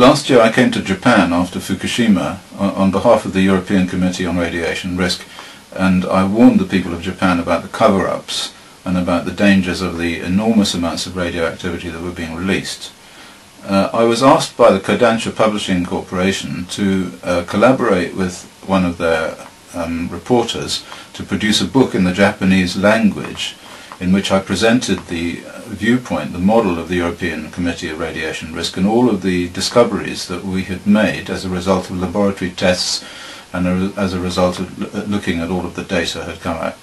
last year I came to Japan after Fukushima on, behalf of the European Committee on Radiation Risk and I warned the people of Japan about the cover-ups and about the dangers of the enormous amounts of radioactivity that were being released. Uh, I was asked by the Kodansha Publishing Corporation to uh, collaborate with one of their um, reporters to produce a book in the Japanese language in which I presented the viewpoint, the model of the European Committee of Radiation Risk and all of the discoveries that we had made as a result of laboratory tests and as a result of looking at all of the data had come out.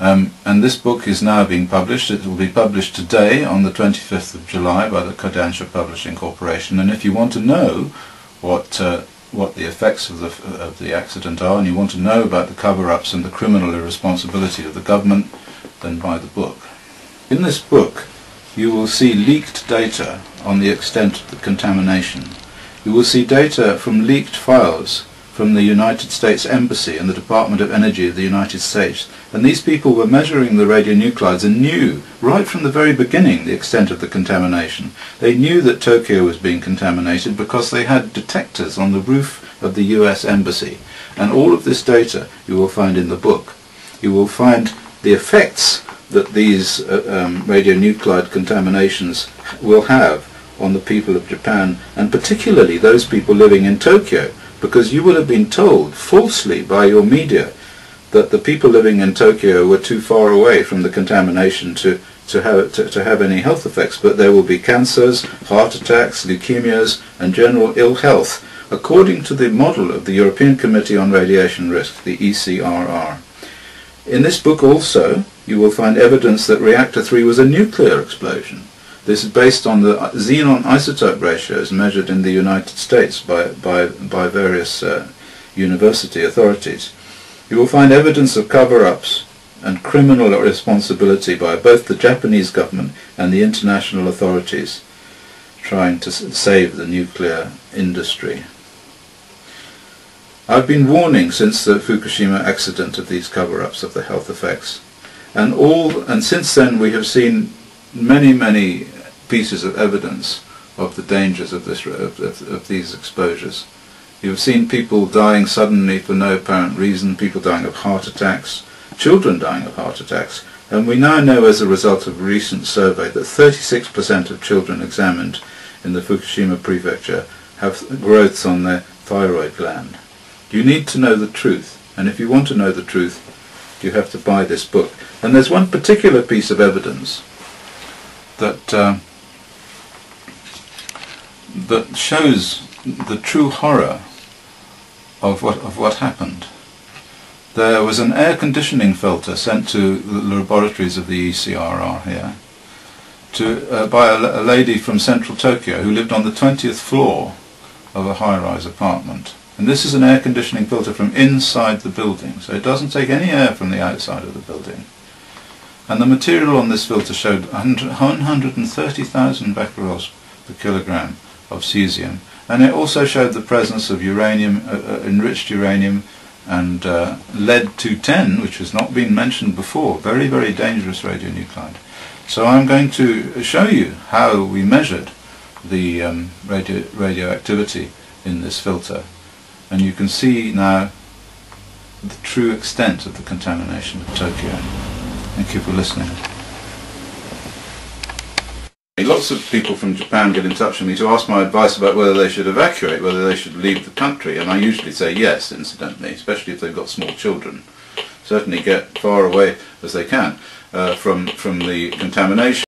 Um, and this book is now being published. It will be published today on the 25th of July by the Kodansha Publishing Corporation. And if you want to know what uh, what the effects of the of the accident are, and you want to know about the cover-ups and the criminal irresponsibility of the government, then buy the book. In this book, you will see leaked data on the extent of the contamination. You will see data from leaked files from the United States Embassy and the Department of Energy of the United States. And these people were measuring the radionuclides and knew, right from the very beginning, the extent of the contamination. They knew that Tokyo was being contaminated because they had detectors on the roof of the US Embassy. And all of this data you will find in the book. You will find the effects that these uh, um, radionuclide contaminations will have on the people of Japan, and particularly those people living in Tokyo, because you will have been told falsely by your media that the people living in Tokyo were too far away from the contamination to, to, have, to, to have any health effects, but there will be cancers, heart attacks, leukemias, and general ill health, according to the model of the European Committee on Radiation Risk, the ECRR. In this book also, you will find evidence that reactor 3 was a nuclear explosion. This is based on the xenon isotope ratios measured in the United States by, by, by various uh, university authorities. You will find evidence of cover-ups and criminal responsibility by both the Japanese government and the international authorities trying to save the nuclear industry. I've been warning since the Fukushima accident of these cover-ups of the health effects and all and since then we have seen many many pieces of evidence of the dangers of, this, of, of, of these exposures. You've seen people dying suddenly for no apparent reason, people dying of heart attacks, children dying of heart attacks, and we now know as a result of a recent survey that 36% of children examined in the Fukushima prefecture have growths on their thyroid gland. You need to know the truth, and if you want to know the truth, you have to buy this book. And there's one particular piece of evidence that uh, that shows the true horror of what of what happened. There was an air conditioning filter sent to the laboratories of the ECRR here to uh, by a, a lady from central Tokyo who lived on the 20th floor of a high-rise apartment. And this is an air conditioning filter from inside the building, so it doesn't take any air from the outside of the building. And the material on this filter showed 130,000 becquerels per kilogram of cesium. And it also showed the presence of uranium, uh, uh, enriched uranium and uh, lead-210, which has not been mentioned before, very, very dangerous radionuclide. So I'm going to show you how we measured the um, radio radioactivity in this filter. And you can see now the true extent of the contamination of Tokyo. Thank you for listening. Lots of people from Japan get in touch with me to ask my advice about whether they should evacuate, whether they should leave the country, and I usually say yes, incidentally, especially if they've got small children. Certainly get far away as they can uh, from, from the contamination.